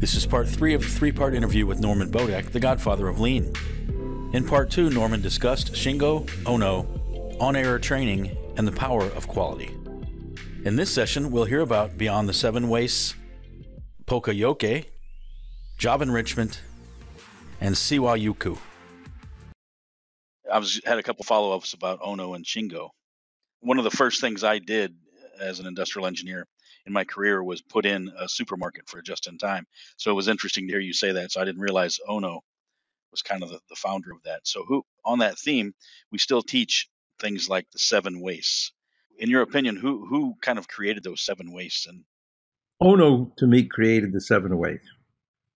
This is part three of a three part interview with Norman Bodek, the godfather of lean. In part two, Norman discussed Shingo Ohno, on error training, and the power of quality. In this session, we'll hear about Beyond the Seven Wastes, Poka-yoke, Job Enrichment, and Seiwajyuku. I was had a couple follow ups about Ohno and Shingo. One of the first things I did as an industrial engineer in my career was put in a supermarket for just in time. So it was interesting to hear you say that. So I didn't realize Ohno was kind of the, the founder of that. So who on that theme, we still teach things like the seven wastes. In your opinion, who who kind of created those seven wastes and Ohno to me created the seven wastes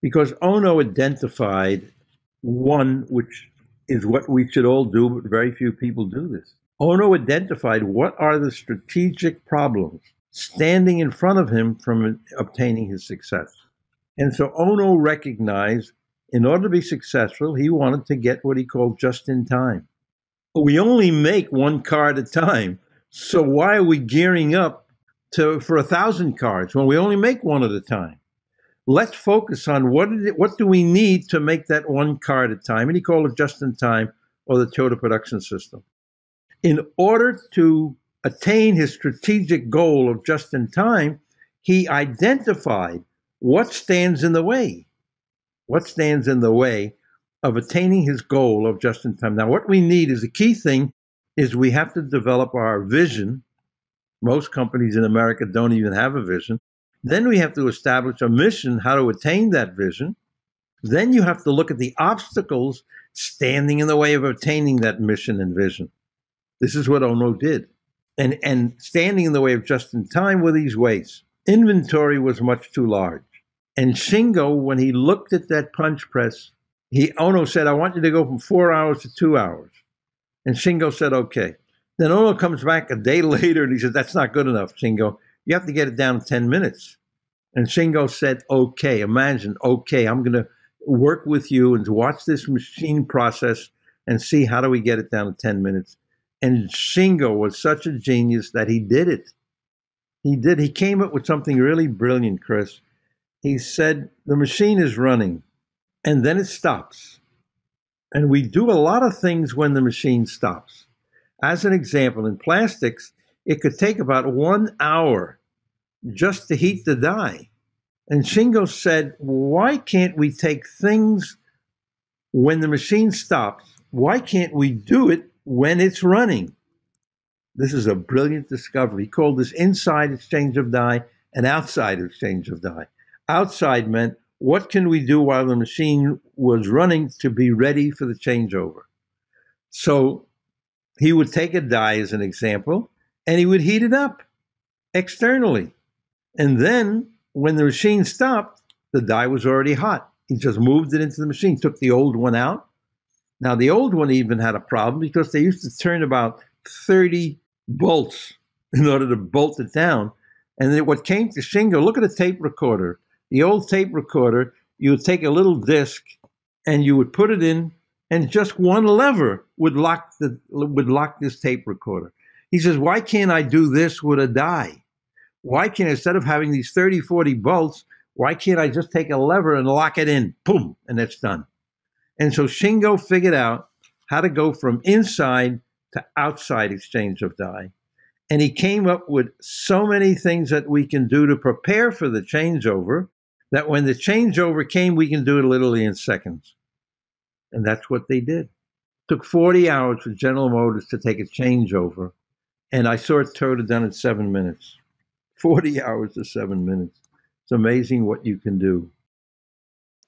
because Ohno identified one which is what we should all do, but very few people do this. Ohno identified what are the strategic problems standing in front of him from obtaining his success. And so Ohno recognized in order to be successful, he wanted to get what he called just in time. We only make one car at a time. So why are we gearing up to for a thousand cars when we only make one at a time? Let's focus on what it, what do we need to make that one car at a time, and he called it just in time or the Toyota production system. In order to attain his strategic goal of just in time, he identified what stands in the way. What stands in the way of attaining his goal of just in time? Now, what we need is the key thing is we have to develop our vision. Most companies in America don't even have a vision. Then we have to establish a mission, how to attain that vision. Then you have to look at the obstacles standing in the way of attaining that mission and vision. This is what Ohno did and, and standing in the way of just in time were these wastes. Inventory was much too large. And Shingo, when he looked at that punch press, he Ohno said, I want you to go from four hours to two hours. And Shingo said, okay. Then Ohno comes back a day later and he said, That's not good enough, Shingo. You have to get it down to 10 minutes. And Shingo said, Okay, imagine, okay, I'm going to work with you and watch this machine process and see how do we get it down to 10 minutes. And Shingo was such a genius that he did it. He did. He came up with something really brilliant, Chris. He said, The machine is running and then it stops. And we do a lot of things when the machine stops. As an example, in plastics, it could take about one hour just to heat the die. And Shingo said, Why can't we take things when the machine stops? Why can't we do it when it's running. This is a brilliant discovery. He called this inside exchange of die and outside exchange of die. Outside meant what can we do while the machine was running to be ready for the changeover? So he would take a die as an example and he would heat it up externally. And then when the machine stopped, the die was already hot. He just moved it into the machine, took the old one out, now, the old one even had a problem because they used to turn about 30 bolts in order to bolt it down. And then what came to Shingo, look at a tape recorder. The old tape recorder, you would take a little disc and you would put it in, and just one lever would lock the would lock this tape recorder. He says, Why can't I do this with a die? Why can't instead of having these 30, 40 bolts, why can't I just take a lever and lock it in? Boom, and it's done. And so Shingo figured out how to go from inside to outside exchange of die. And he came up with so many things that we can do to prepare for the changeover that when the changeover came, we can do it literally in seconds. And that's what they did. It took 40 hours for General Motors to take a changeover. And I saw it Toyota done in seven minutes. 40 hours to seven minutes. It's amazing what you can do.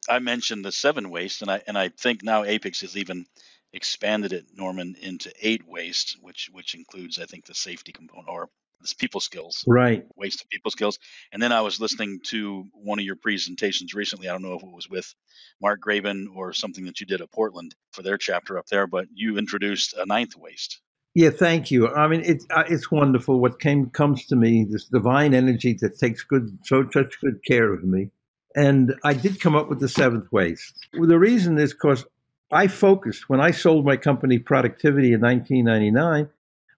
I mentioned the seven waste, and I and I think now APICS has even expanded it, Norman, into eight waste, which which includes I think the safety component or this people skills, right? Waste of people skills. And then I was listening to one of your presentations recently. I don't know if it was with Mark Graban or something that you did at Portland for their chapter up there, but you introduced a ninth waste. Yeah, thank you. I mean, it's uh, it's wonderful what came comes to me. This divine energy that takes good so such good care of me and I did come up with the seventh waste. Well, the reason is because I focused when I sold my company Productivity in 1999.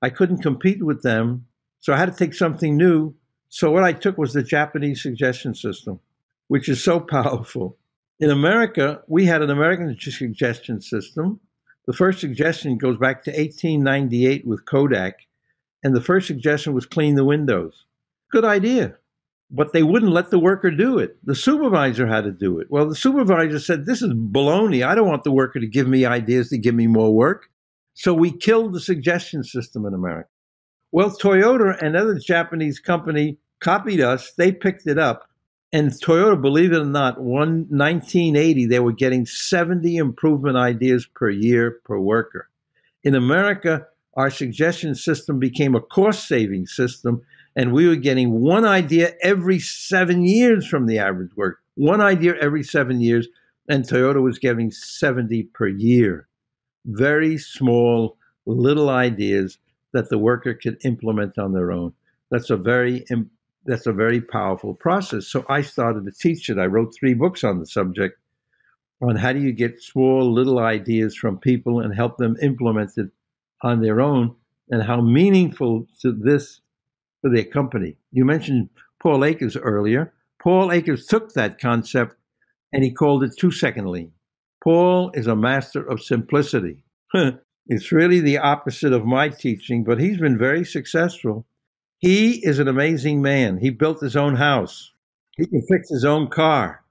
I couldn't compete with them, so I had to take something new. So what I took was the Japanese suggestion system, which is so powerful. In America, we had an American suggestion system. The first suggestion goes back to 1898 with Kodak, and the first suggestion was clean the windows. Good idea but they wouldn't let the worker do it. The supervisor had to do it. Well, the supervisor said, This is baloney. I don't want the worker to give me ideas to give me more work. So we killed the suggestion system in America. Well, Toyota, another Japanese company, copied us. They picked it up. And Toyota, believe it or not, one 1980, they were getting 70 improvement ideas per year per worker. In America, our suggestion system became a cost saving system and we were getting one idea every seven years from the average worker. One idea every seven years, and Toyota was getting 70 per year. Very small, little ideas that the worker could implement on their own. That's a very that's a very powerful process. So I started to teach it. I wrote three books on the subject on how do you get small little ideas from people and help them implement it on their own and how meaningful to this for their company. You mentioned Paul Akers earlier. Paul Akers took that concept and he called it two second lean. Paul is a master of simplicity. it's really the opposite of my teaching, but he's been very successful. He is an amazing man. He built his own house. He can fix his own car.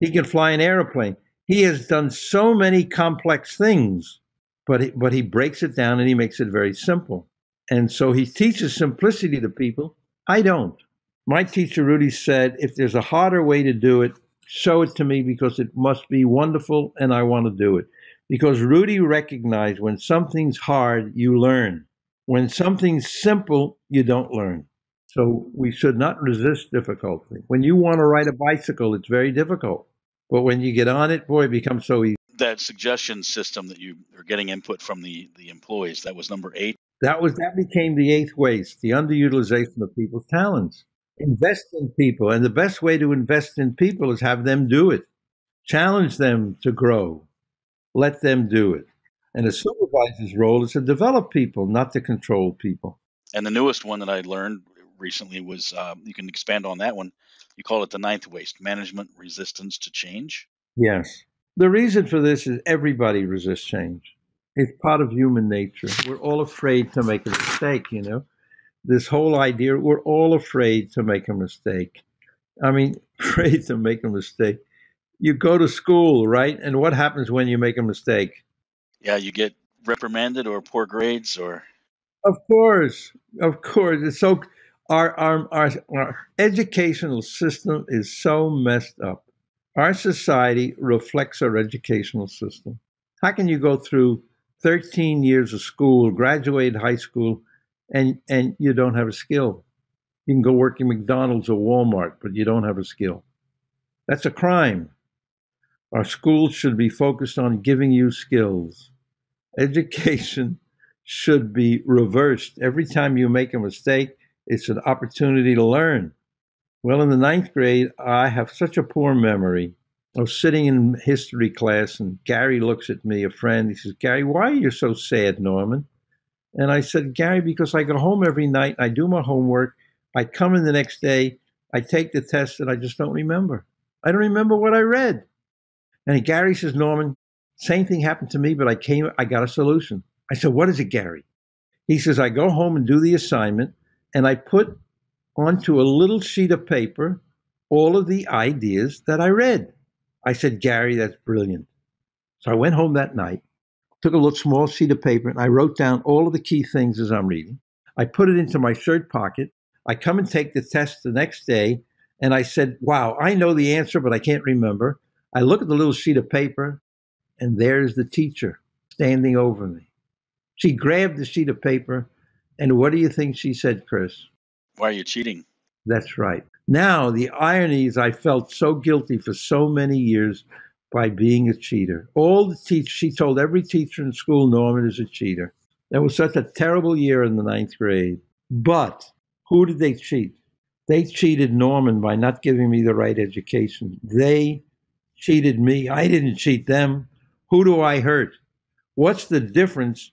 He can fly an airplane. He has done so many complex things, but he, but he breaks it down and he makes it very simple. And so he teaches simplicity to people. I don't. My teacher, Rudy, said, if there's a harder way to do it, show it to me because it must be wonderful and I want to do it. Because Rudy recognized when something's hard, you learn. When something's simple, you don't learn. So we should not resist difficulty. When you want to ride a bicycle, it's very difficult. But when you get on it, boy, it becomes so easy. That suggestion system that you are getting input from the, the employees, that was number eight. That was that became the eighth waste, the underutilization of people's talents. Invest in people, and the best way to invest in people is have them do it. Challenge them to grow. Let them do it. And a supervisor's role is to develop people, not to control people. And the newest one that I learned recently was uh, you can expand on that one. You call it the ninth waste management resistance to change. Yes. The reason for this is everybody resists change. It's part of human nature. We're all afraid to make a mistake, you know. This whole idea, we're all afraid to make a mistake. I mean, afraid to make a mistake. You go to school, right? And what happens when you make a mistake? Yeah, you get reprimanded or poor grades or. Of course, of course. It's so our, our, our, our educational system is so messed up. Our society reflects our educational system. How can you go through 13 years of school, graduate high school, and, and you don't have a skill. You can go work in McDonald's or Walmart, but you don't have a skill. That's a crime. Our schools should be focused on giving you skills. Education should be reversed. Every time you make a mistake, it's an opportunity to learn. Well, in the ninth grade, I have such a poor memory I was sitting in history class, and Gary looks at me, a friend. He says, Gary, why are you so sad, Norman? And I said, Gary, because I go home every night, I do my homework, I come in the next day, I take the test, and I just don't remember. I don't remember what I read. And Gary says, Norman, same thing happened to me, but I came, I got a solution. I said, What is it, Gary? He says, I go home and do the assignment, and I put onto a little sheet of paper all of the ideas that I read. I said, Gary, that's brilliant. So I went home that night, took a little small sheet of paper, and I wrote down all of the key things as I'm reading. I put it into my shirt pocket. I come and take the test the next day, and I said, Wow, I know the answer, but I can't remember. I look at the little sheet of paper, and there's the teacher standing over me. She grabbed the sheet of paper, and what do you think she said, Chris? Why are you cheating? That's right. Now, the irony is I felt so guilty for so many years by being a cheater. All the teach she told every teacher in school Norman is a cheater. That was such a terrible year in the ninth grade. But who did they cheat? They cheated Norman by not giving me the right education. They cheated me. I didn't cheat them. Who do I hurt? What's the difference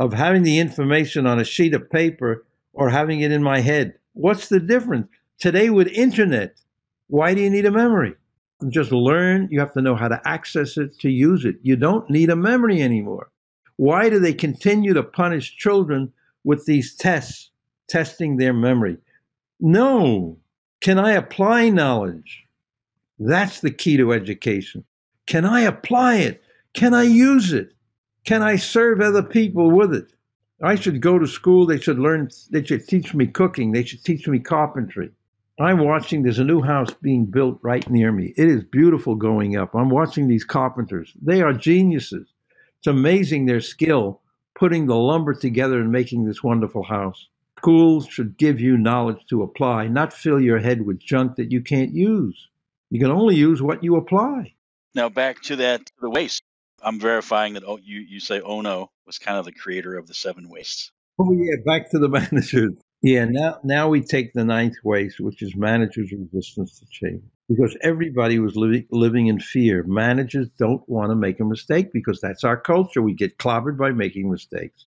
of having the information on a sheet of paper or having it in my head? What's the difference? Today with internet, why do you need a memory? Just learn. You have to know how to access it to use it. You don't need a memory anymore. Why do they continue to punish children with these tests, testing their memory? No. Can I apply knowledge? That's the key to education. Can I apply it? Can I use it? Can I serve other people with it? I should go to school. They should learn, they should teach me cooking. They should teach me carpentry. I'm watching, there's a new house being built right near me. It is beautiful going up. I'm watching these carpenters. They are geniuses. It's amazing their skill putting the lumber together and making this wonderful house. Schools should give you knowledge to apply, not fill your head with junk that you can't use. You can only use what you apply. Now, back to that, the waste. I'm verifying that oh, you, you say oh, Ohno was kind of the creator of the seven wastes. Oh, yeah, back to the managers. Yeah, now now we take the ninth waste, which is managers' resistance to change, because everybody was living living in fear. Managers don't want to make a mistake because that's our culture. We get clobbered by making mistakes,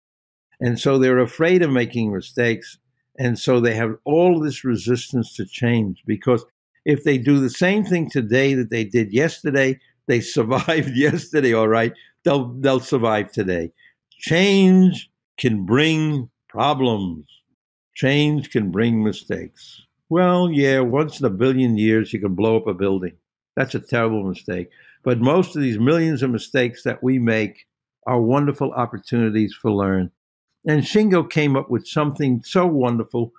and so they're afraid of making mistakes, and so they have all this resistance to change. Because if they do the same thing today that they did yesterday, they survived yesterday. All right, they'll they'll survive today. Change can bring problems Change can bring mistakes. Well, yeah, once in a billion years, you can blow up a building. That's a terrible mistake. But most of these millions of mistakes that we make are wonderful opportunities for learn. And Shingo came up with something so wonderful,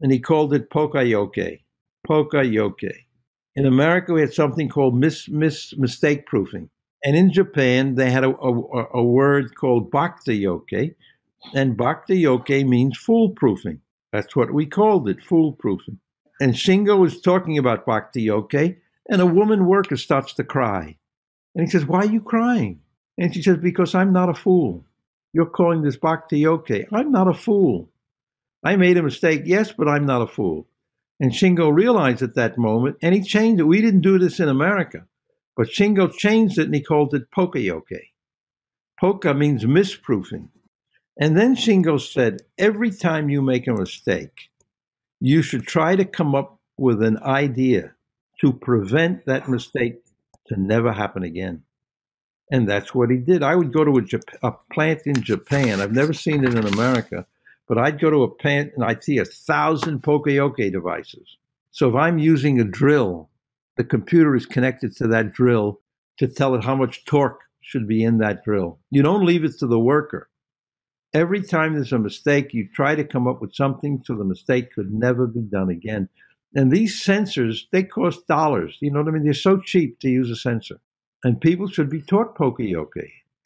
and he called it pokayoke. Pokayoke. In America, we had something called mis, mis, mistake proofing. And in Japan, they had a, a, a word called baka-yoke. And baka-yoke means foolproofing. That's what we called it, foolproofing. And Shingo was talking about bhakti, okay? And a woman worker starts to cry. And he says, Why are you crying? And she says, Because I'm not a fool. You're calling this baka-yoke. I'm not a fool. I made a mistake, yes, but I'm not a fool. And Shingo realized at that moment, and he changed it. We didn't do this in America, but Shingo changed it and he called it Pokayoke. Poka means misproofing. And then Shingo said, every time you make a mistake, you should try to come up with an idea to prevent that mistake to never happen again. And that's what he did. I would go to a, a plant in Japan. I've never seen it in America, but I'd go to a plant and I'd see a thousand Poka-yoke devices. So if I'm using a drill, the computer is connected to that drill to tell it how much torque should be in that drill. You don't leave it to the worker. Every time there's a mistake, you try to come up with something so the mistake could never be done again. And these sensors, they cost dollars. You know what I mean? They're so cheap to use a sensor. And people should be taught Poka-yoke.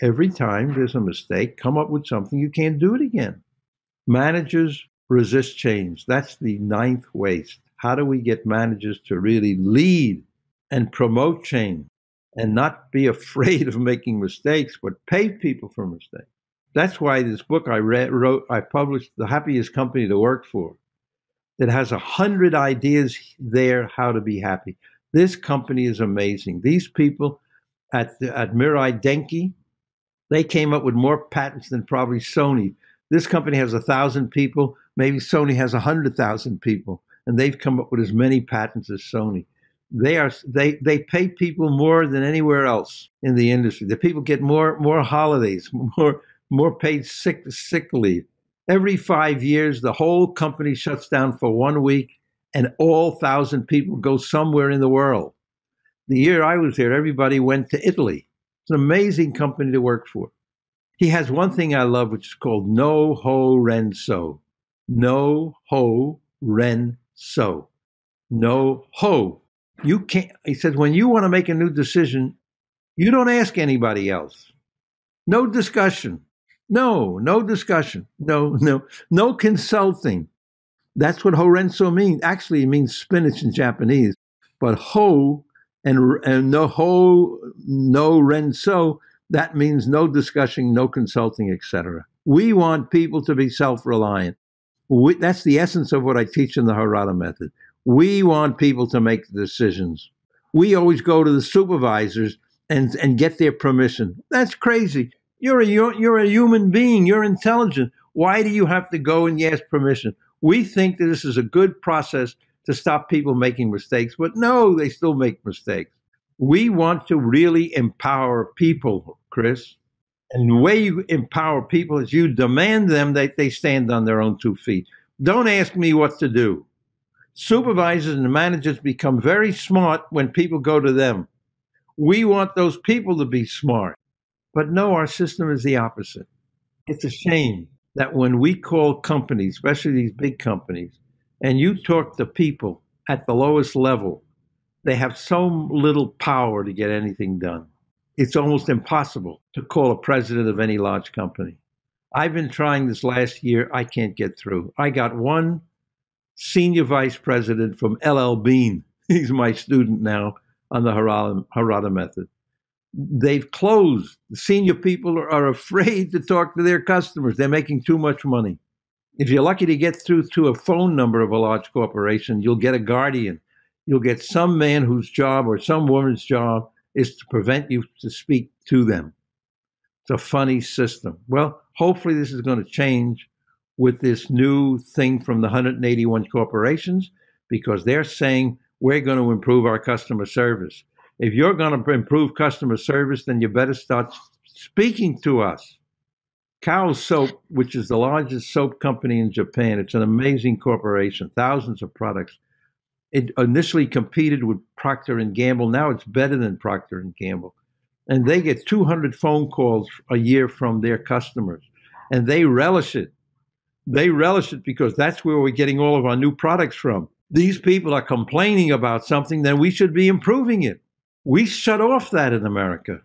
Every time there's a mistake, come up with something you can't do it again. Managers resist change. That's the ninth waste. How do we get managers to really lead and promote change and not be afraid of making mistakes, but pay people for mistakes? That's why this book I wrote, I published, The Happiest Company to Work For. It has a hundred ideas there how to be happy. This company is amazing. These people at the, at Mirai Denki, they came up with more patents than probably Sony. This company has a thousand people. Maybe Sony has a hundred thousand people, and they've come up with as many patents as Sony. They are they they pay people more than anywhere else in the industry. The people get more more holidays, more more paid sick sick leave. Every five years, the whole company shuts down for one week, and all thousand people go somewhere in the world. The year I was there, everybody went to Italy. It's an amazing company to work for. He has one thing I love, which is called No Ho Ren So. No Ho Ren So. No Ho. You can't, he says, when you want to make a new decision, you don't ask anybody else. No discussion. No, no discussion. No, no, no consulting. That's what horenso means. Actually, it means spinach in Japanese. But ho and, and no ho, no renso, that means no discussion, no consulting, etc. We want people to be self-reliant. We, that's the essence of what I teach in the Harada method. We want people to make decisions. We always go to the supervisors and, and get their permission. That's crazy. You're a, you're, you're a human being. You're intelligent. Why do you have to go and ask permission? We think that this is a good process to stop people making mistakes, but no, they still make mistakes. We want to really empower people, Chris. And the way you empower people is you demand them that they stand on their own two feet. Don't ask me what to do. Supervisors and managers become very smart when people go to them. We want those people to be smart. But no, our system is the opposite. It's a shame that when we call companies, especially these big companies, and you talk to people at the lowest level, they have so little power to get anything done. It's almost impossible to call a president of any large company. I've been trying this last year. I can't get through. I got one senior vice president from LL Bean. He's my student now on the Harada, Harada method. They've closed. The senior people are afraid to talk to their customers. They're making too much money. If you're lucky to get through to a phone number of a large corporation, you'll get a guardian. You'll get some man whose job or some woman's job is to prevent you to speak to them. It's a funny system. Well, hopefully this is going to change with this new thing from the 181 corporations because they're saying we're going to improve our customer service. If you're going to improve customer service, then you better start speaking to us. Kao Soap, which is the largest soap company in Japan, it's an amazing corporation, thousands of products. It initially competed with Procter and Gamble. Now it's better than Procter and Gamble, and they get 200 phone calls a year from their customers, and they relish it. They relish it because that's where we're getting all of our new products from. These people are complaining about something, then we should be improving it. We shut off that in America.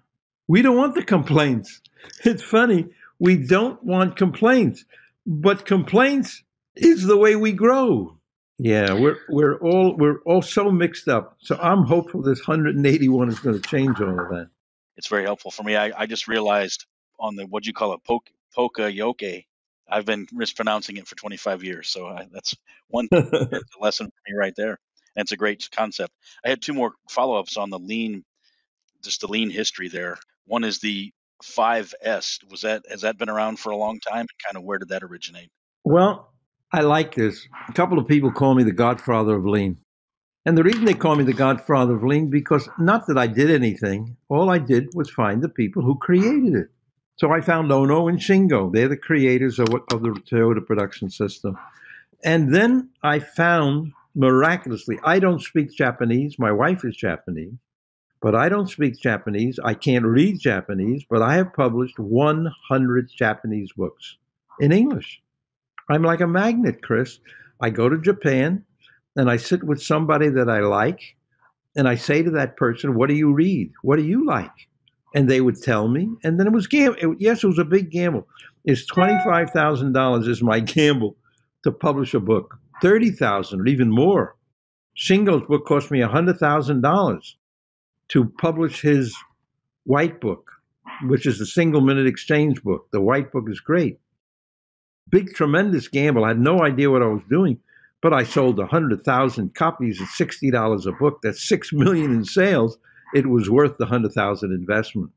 We don't want the complaints. It's funny. We don't want complaints, but complaints is the way we grow. Yeah, we're we're all we're all so mixed up. So I'm hopeful this 181 is going to change all of that. It's very helpful for me. I, I just realized on the what do you call it, poke, poka yoke. I've been mispronouncing it for 25 years, so I, that's one lesson for me right there. And it's a great concept. I had two more follow-ups on the lean, just the lean history there. One is the 5S. Was that has that been around for a long time? And kind of where did that originate? Well, I like this. A couple of people call me the godfather of lean. And the reason they call me the godfather of lean because not that I did anything, all I did was find the people who created it. So I found Ohno and Shingo. They're the creators of, of the Toyota production system. And then I found miraculously, I don't speak Japanese. My wife is Japanese, but I don't speak Japanese. I can't read Japanese, but I have published 100 Japanese books in English. I'm like a magnet, Chris. I go to Japan and I sit with somebody that I like and I say to that person, What do you read? What do you like? And they would tell me. And then it was gamble. Yes, it was a big gamble. It's $25,000 is my gamble to publish a book, 30000 or even more. Shingo's book cost me $100,000 to publish his white book, which is the single minute exchange book. The white book is great big, tremendous gamble. I had no idea what I was doing, but I sold 100,000 copies at $60 a book. That's 6 million in sales. It was worth the 100,000 investment.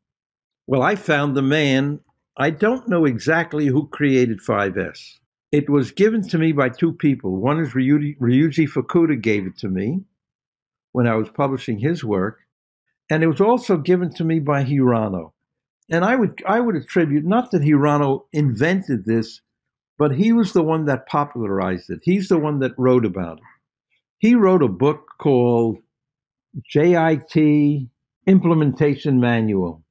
Well, I found the man. I don't know exactly who created 5S. It was given to me by two people. One is Ryuji, Ryuji Fukuda gave it to me when I was publishing his work, and it was also given to me by Hirano. And I would I would attribute not that Hirano invented this, but he was the one that popularized it. He's the one that wrote about it. He wrote a book called JIT Implementation Manual,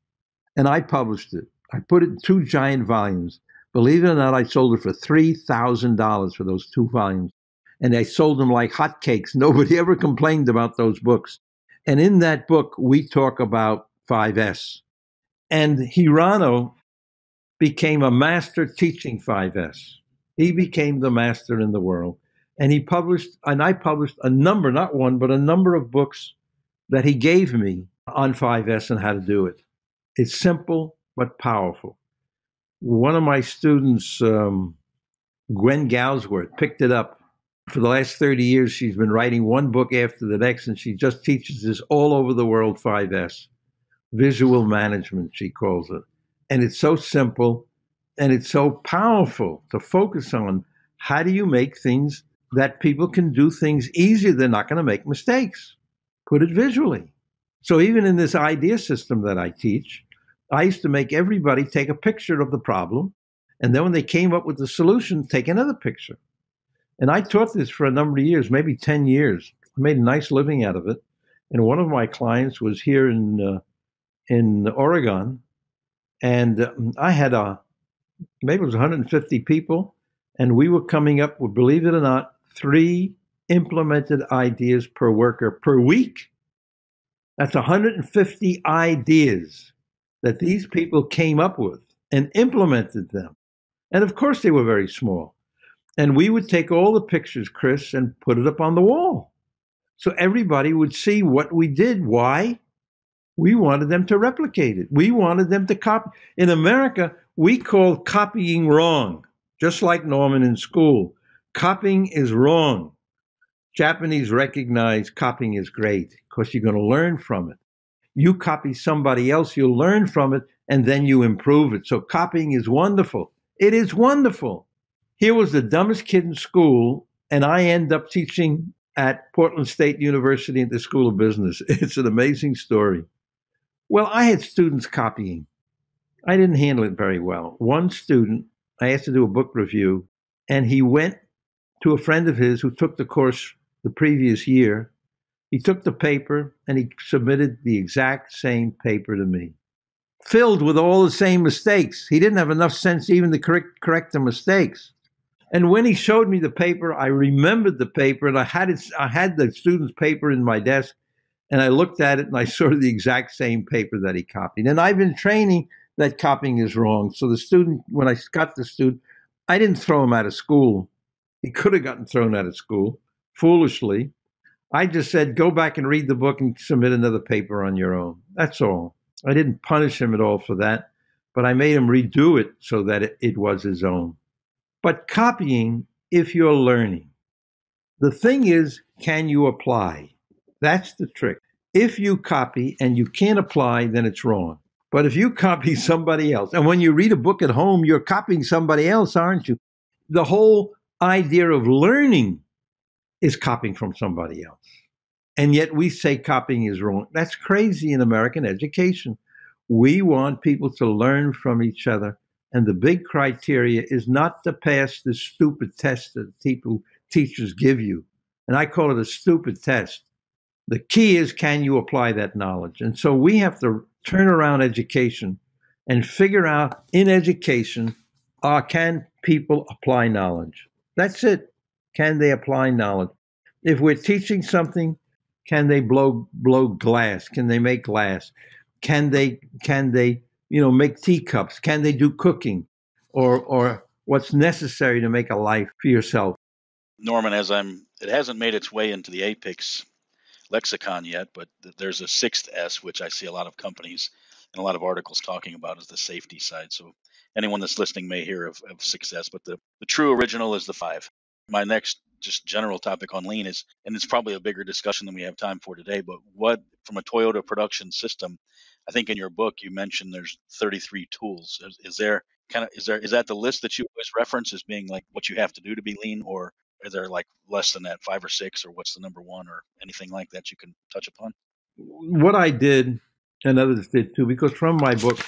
and I published it. I put it in two giant volumes. Believe it or not, I sold it for $3,000 for those two volumes. And I sold them like hotcakes. Nobody ever complained about those books. And in that book, we talk about 5S. And Hirano became a master teaching 5S. He became the master in the world. And he published, and I published a number, not one, but a number of books that he gave me on 5S and how to do it. It's simple but powerful. One of my students, um, Gwen Galsworth, picked it up. For the last 30 years, she's been writing one book after the next, and she just teaches this all over the world 5S. visual management, she calls it. And it's so simple and it's so powerful to focus on how do you make things that people can do things easier? They're not going to make mistakes. Put it visually. So even in this idea system that I teach, I used to make everybody take a picture of the problem. And then when they came up with the solution, take another picture. And I taught this for a number of years, maybe 10 years. I made a nice living out of it. And one of my clients was here in, uh, in Oregon. And um, I had a, maybe it was 150 people. And we were coming up with, believe it or not, three implemented ideas per worker per week. That's 150 ideas that these people came up with and implemented them. And of course, they were very small. And we would take all the pictures, Chris, and put it up on the wall. So everybody would see what we did. Why? We wanted them to replicate it. We wanted them to copy. In America, we call copying wrong, just like Norman in school. Copying is wrong. Japanese recognize copying is great because you're going to learn from it. You copy somebody else, you'll learn from it, and then you improve it. So copying is wonderful. It is wonderful. Here was the dumbest kid in school, and I end up teaching at Portland State University at the School of Business. It's an amazing story. Well, I had students copying. I didn't handle it very well. One student, I asked to do a book review, and he went to a friend of his who took the course the previous year. He took the paper and he submitted the exact same paper to me, filled with all the same mistakes. He didn't have enough sense even to correct, correct the mistakes. And when he showed me the paper, I remembered the paper and I had it, I had the student's paper in my desk and I looked at it and I saw the exact same paper that he copied. And I've been training that copying is wrong. So the student, when I got the student, I didn't throw him out of school. He could have gotten thrown out of school foolishly. I just said, go back and read the book and submit another paper on your own. That's all. I didn't punish him at all for that, but I made him redo it so that it, it was his own. But copying, if you're learning, the thing is, can you apply? That's the trick. If you copy and you can't apply, then it's wrong. But if you copy somebody else, and when you read a book at home, you're copying somebody else, aren't you? The whole idea of learning is copying from somebody else. And yet we say copying is wrong. That's crazy in American education. We want people to learn from each other. And the big criteria is not to pass the stupid test that people, teachers give you. And I call it a stupid test. The key is can you apply that knowledge? And so we have to turn around education and figure out in education uh, can people apply knowledge? That's it. Can they apply knowledge? If we're teaching something, can they blow blow glass? Can they make glass? Can they can they you know make teacups? Can they do cooking, or or what's necessary to make a life for yourself? Norman, as I'm, it hasn't made its way into the APICS lexicon yet, but there's a sixth S, which I see a lot of companies and a lot of articles talking about as the safety side. So anyone that's listening may hear of, of success, but the, the true original is the five. My next just general topic on lean is, and it's probably a bigger discussion than we have time for today, but what from a Toyota production system, I think in your book you mentioned there's 33 tools. Is, is there kind of is there is that the list that you always reference as being like what you have to do to be lean, or are there like less than that, five or six, or what's the number one, or anything like that you can touch upon? What I did, and others did too, because from my books,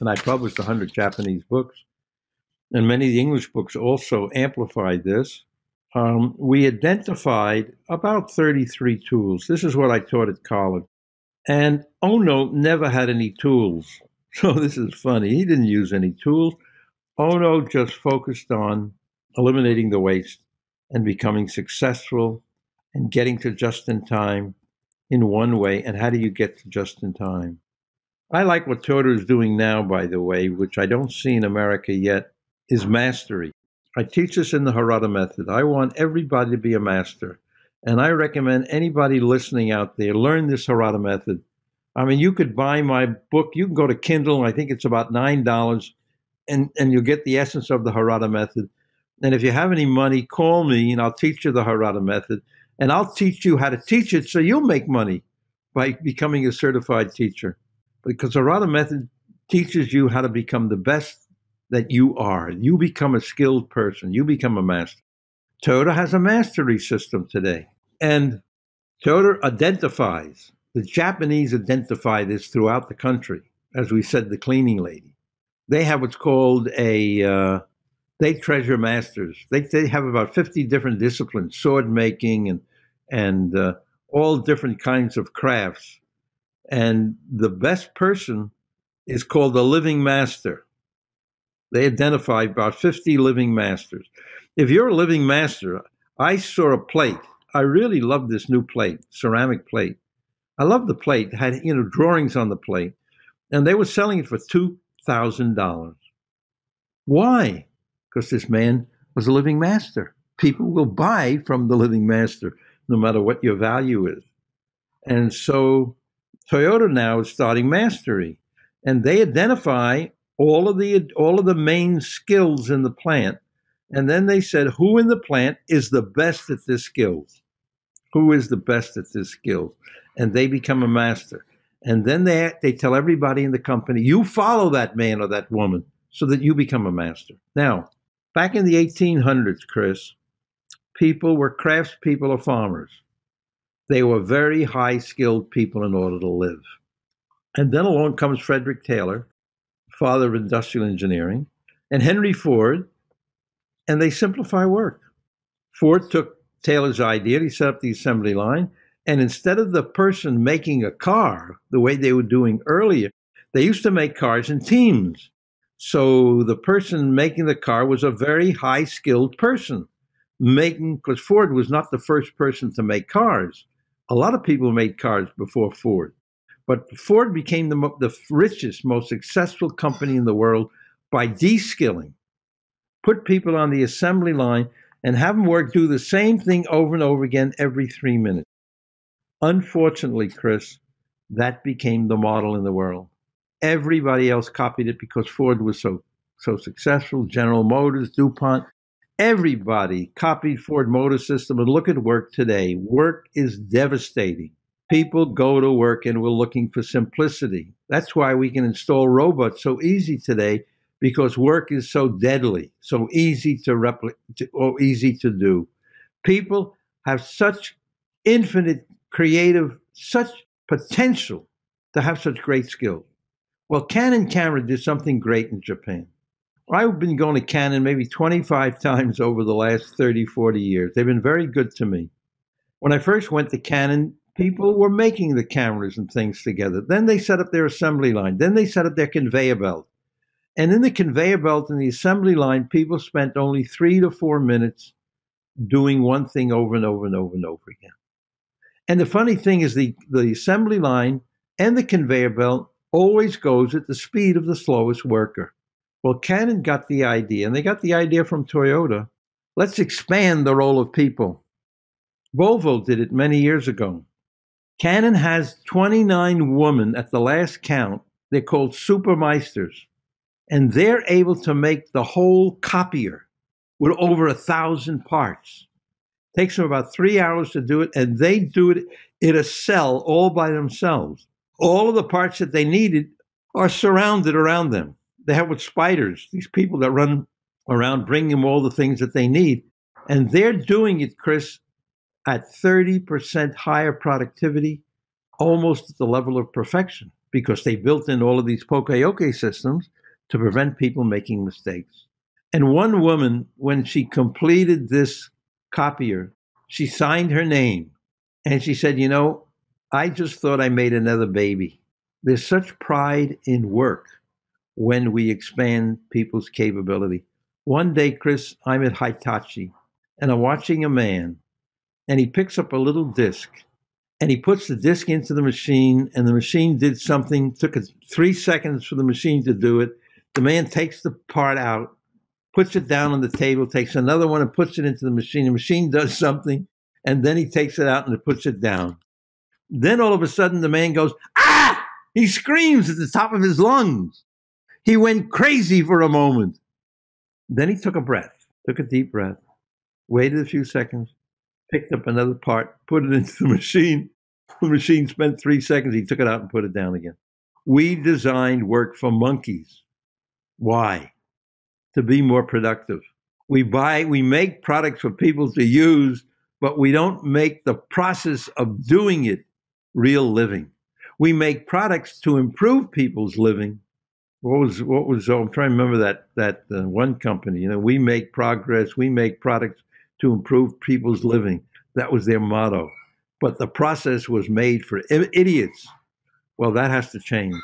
and I published 100 Japanese books, and many of the English books also amplified this. Um, we identified about 33 tools. This is what I taught at college. And Ohno never had any tools. So this is funny. He didn't use any tools. Ohno just focused on eliminating the waste and becoming successful and getting to just in time in one way. And how do you get to just in time? I like what Toyota is doing now, by the way, which I don't see in America yet, is mastery. I teach this in the Harada method. I want everybody to be a master. And I recommend anybody listening out there learn this Harada method. I mean, you could buy my book. You can go to Kindle. I think it's about $9 and, and you'll get the essence of the Harada method. And if you have any money, call me and I'll teach you the Harada method. And I'll teach you how to teach it so you'll make money by becoming a certified teacher. because the Harada method teaches you how to become the best that you are. You become a skilled person, you become a master. Toyota has a mastery system today. And Toyota identifies, the Japanese identify this throughout the country. As we said, the cleaning lady. They have what's called a, uh, they treasure masters. They, they have about 50 different disciplines, sword making and, and uh, all different kinds of crafts. And the best person is called a living master. They identify about 50 living masters. If you're a living master, I saw a plate. I really love this new plate, ceramic plate. I love the plate. It had you know drawings on the plate, and they were selling it for two thousand dollars. Why? Because this man was a living master. People will buy from the living master, no matter what your value is. And so Toyota now is starting mastery, and they identify all of the all of the main skills in the plant, and then they said who in the plant is the best at this skills, who is the best at this skills, and they become a master. And then they they tell everybody in the company, you follow that man or that woman, so that you become a master. Now, back in the 1800s, Chris, people were craftspeople or farmers. They were very high skilled people in order to live. And then along comes Frederick Taylor, father of industrial engineering, and Henry Ford, and they simplify work. Ford took Taylor's idea, he set up the assembly line, and instead of the person making a car the way they were doing earlier, they used to make cars in teams. So the person making the car was a very high skilled person. Making, because Ford was not the first person to make cars. A lot of people made cars before Ford. But Ford became the, the richest, most successful company in the world by de-skilling. Put people on the assembly line and have them work, do the same thing over and over again every three minutes. Unfortunately, Chris, that became the model in the world. Everybody else copied it because Ford was so so successful. General Motors, DuPont, Everybody copied Ford Motor System and look at work today. Work is devastating. People go to work and we're looking for simplicity. That's why we can install robots so easy today because work is so deadly, so easy to replicate or easy to do. People have such infinite creative, such potential to have such great skills. Well, Canon camera did something great in Japan. I've been going to Canon maybe 25 times over the last 30, 40 years. They've been very good to me. When I first went to Canon, people were making the cameras and things together. Then they set up their assembly line. Then they set up their conveyor belt. And in the conveyor belt and the assembly line, people spent only three to four minutes doing one thing over and over and over and over again. And the funny thing is, the, the assembly line and the conveyor belt always goes at the speed of the slowest worker. Well, Canon got the idea, and they got the idea from Toyota. Let's expand the role of people. Volvo did it many years ago. Canon has 29 women at the last count. They're called supermeisters. And they're able to make the whole copier with over a thousand parts. Takes them about three hours to do it, and they do it in a cell all by themselves. All of the parts that they needed are surrounded around them they have with spiders, these people that run around bringing them all the things that they need. And they're doing it, Chris, at 30% higher productivity, almost at the level of perfection, because they built in all of these poka-yoke systems to prevent people making mistakes. And one woman, when she completed this copier, she signed her name and she said, You know, I just thought I made another baby. There's such pride in work when we expand people's capability. One day, Chris, I'm at Hitachi and I'm watching a man and he picks up a little disc and he puts the disc into the machine and the machine did something, took three seconds for the machine to do it. The man takes the part out, puts it down on the table, takes another one and puts it into the machine. The machine does something and then he takes it out and puts it down. Then all of a sudden the man goes, ah! He screams at the top of his lungs. He went crazy for a moment. Then he took a breath, took a deep breath, waited a few seconds, picked up another part, put it into the machine. The machine spent three seconds. He took it out and put it down again. We designed work for monkeys. Why? To be more productive. We buy, we make products for people to use, but we don't make the process of doing it real living. We make products to improve people's living. What was what was? Oh, I'm trying to remember that that uh, one company. You know, we make progress. We make products to improve people's living. That was their motto. But the process was made for idiots. Well, that has to change.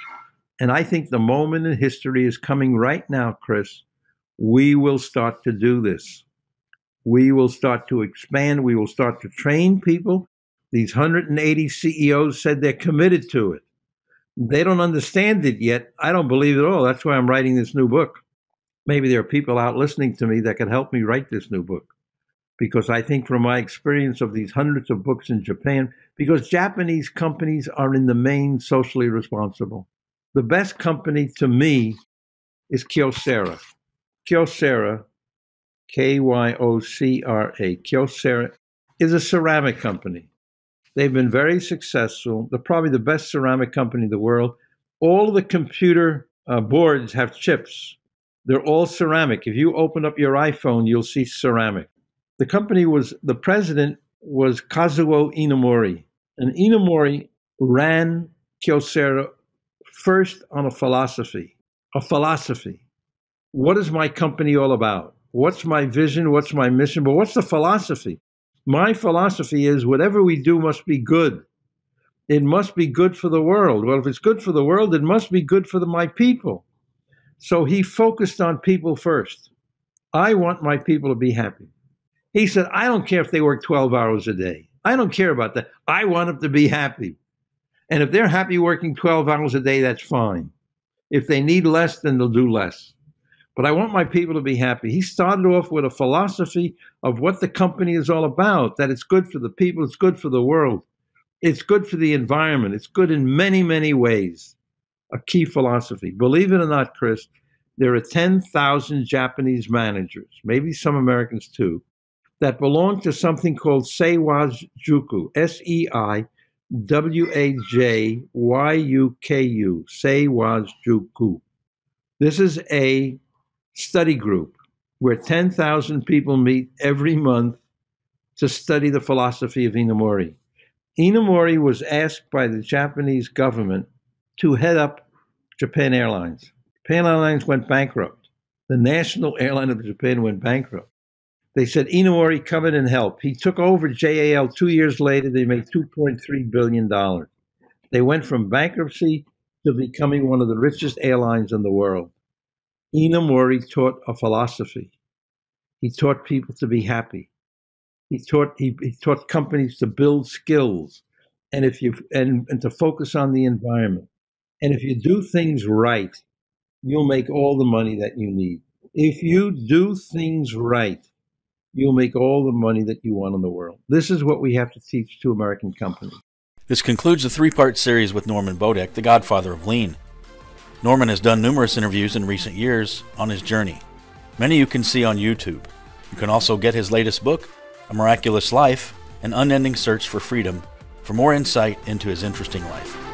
And I think the moment in history is coming right now, Chris. We will start to do this. We will start to expand. We will start to train people. These 180 CEOs said they're committed to it. They don't understand it yet. I don't believe it at all. That's why I'm writing this new book. Maybe there are people out listening to me that can help me write this new book. Because I think from my experience of these hundreds of books in Japan, because Japanese companies are in the main socially responsible. The best company to me is Kyocera. Kyocera, K Y O C R A, Kyocera is a ceramic company. They've been very successful. They're probably the best ceramic company in the world. All the computer uh, boards have chips. They're all ceramic. If you open up your iPhone, you'll see ceramic. The company was, the president was Kazuo Inamori. And Inamori ran Kyocera first on a philosophy. A philosophy. What is my company all about? What's my vision? What's my mission? But what's the philosophy? My philosophy is whatever we do must be good. It must be good for the world. Well, if it's good for the world, it must be good for the, my people. So he focused on people first. I want my people to be happy. He said, I don't care if they work 12 hours a day. I don't care about that. I want them to be happy. And if they're happy working 12 hours a day, that's fine. If they need less, then they'll do less but I want my people to be happy. He started off with a philosophy of what the company is all about that it's good for the people, it's good for the world, it's good for the environment, it's good in many, many ways. A key philosophy. Believe it or not, Chris, there are 10,000 Japanese managers, maybe some Americans too, that belong to something called Seiwaj Juku, S E I W A J Y U K U, Seiwaj Juku. This is a study group where 10,000 people meet every month to study the philosophy of Inamori. Inamori was asked by the Japanese government to head up Japan Airlines. Japan Airlines went bankrupt. The national airline of Japan went bankrupt. They said, Inamori, come in and help. He took over JAL two years later. They made $2.3 billion. They went from bankruptcy to becoming one of the richest airlines in the world. Inamori taught a philosophy. He taught people to be happy. He taught he, he taught companies to build skills, and if you and, and to focus on the environment. And if you do things right, you'll make all the money that you need. If you do things right, you'll make all the money that you want in the world. This is what we have to teach to American companies. This concludes the three part series with Norman Bodek, the godfather of lean. Norman has done numerous interviews in recent years on his journey. Many you can see on YouTube. You can also get his latest book, A Miraculous Life An Unending Search for Freedom, for more insight into his interesting life.